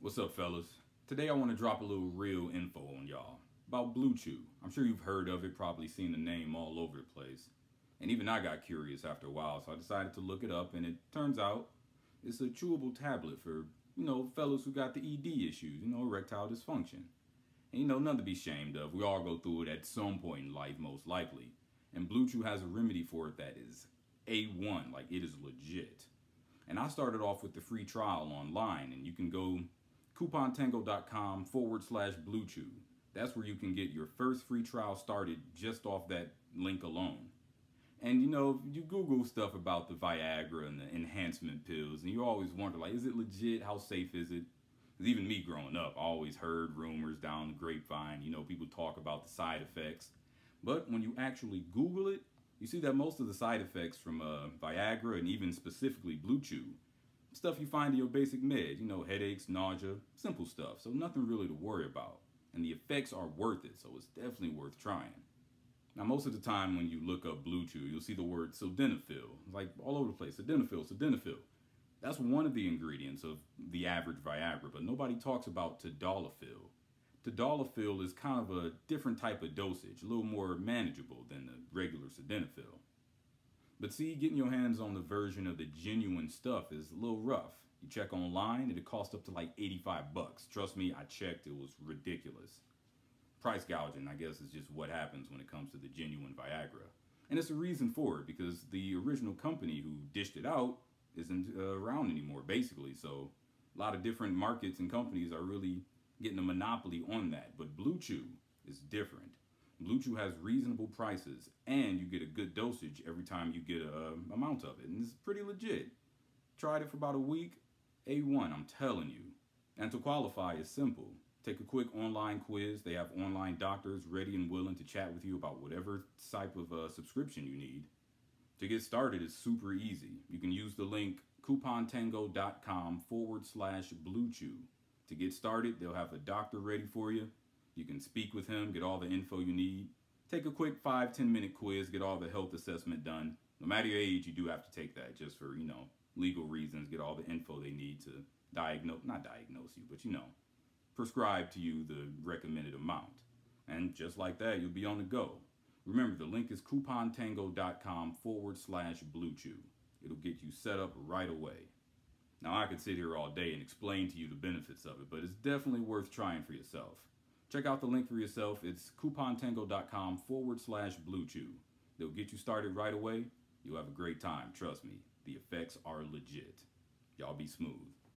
What's up, fellas? Today I want to drop a little real info on y'all about Blue Chew. I'm sure you've heard of it, probably seen the name all over the place. And even I got curious after a while, so I decided to look it up, and it turns out it's a chewable tablet for, you know, fellas who got the ED issues, you know, erectile dysfunction. And you know, nothing to be ashamed of. We all go through it at some point in life, most likely. And Blue Chew has a remedy for it that is A1, like it is legit. And I started off with the free trial online, and you can go coupontango.com forward slash Blue Chew. That's where you can get your first free trial started just off that link alone. And you know, you Google stuff about the Viagra and the enhancement pills, and you always wonder, like, is it legit? How safe is it? Because even me growing up, I always heard rumors down the grapevine. You know, people talk about the side effects. But when you actually Google it, you see that most of the side effects from uh, Viagra and even specifically Blue Chew, stuff you find in your basic meds, you know, headaches, nausea, simple stuff. So nothing really to worry about. And the effects are worth it, so it's definitely worth trying. Now, most of the time when you look up Blue Chew, you'll see the word sildenafil, like all over the place. Sildenafil, sildenafil. That's one of the ingredients of the average Viagra, but nobody talks about tadalafil. Tadalafil is kind of a different type of dosage, a little more manageable than the regular sildenafil. But see, getting your hands on the version of the genuine stuff is a little rough. You check online, and it costs up to like 85 bucks. Trust me, I checked, it was ridiculous. Price gouging, I guess, is just what happens when it comes to the genuine Viagra. And it's a reason for it, because the original company who dished it out isn't uh, around anymore, basically. So a lot of different markets and companies are really getting a monopoly on that. But Blue Chew is different. Blue Chew has reasonable prices, and you get a good dosage every time you get a amount of it, and it's pretty legit. Tried it for about a week, A1, I'm telling you. And to qualify is simple. Take a quick online quiz. They have online doctors ready and willing to chat with you about whatever type of uh, subscription you need. To get started is super easy. You can use the link coupontango.com forward slash blue chew. To get started, they'll have a doctor ready for you. You can speak with him, get all the info you need. Take a quick five, 10 minute quiz, get all the health assessment done. No matter your age, you do have to take that just for, you know, legal reasons, get all the info they need to diagnose, not diagnose you, but you know, prescribe to you the recommended amount. And just like that, you'll be on the go. Remember, the link is coupontango.com forward slash blue. It'll get you set up right away. Now, I could sit here all day and explain to you the benefits of it, but it's definitely worth trying for yourself. Check out the link for yourself. It's coupontango.com forward slash blue chew. They'll get you started right away. You'll have a great time. Trust me, the effects are legit. Y'all be smooth.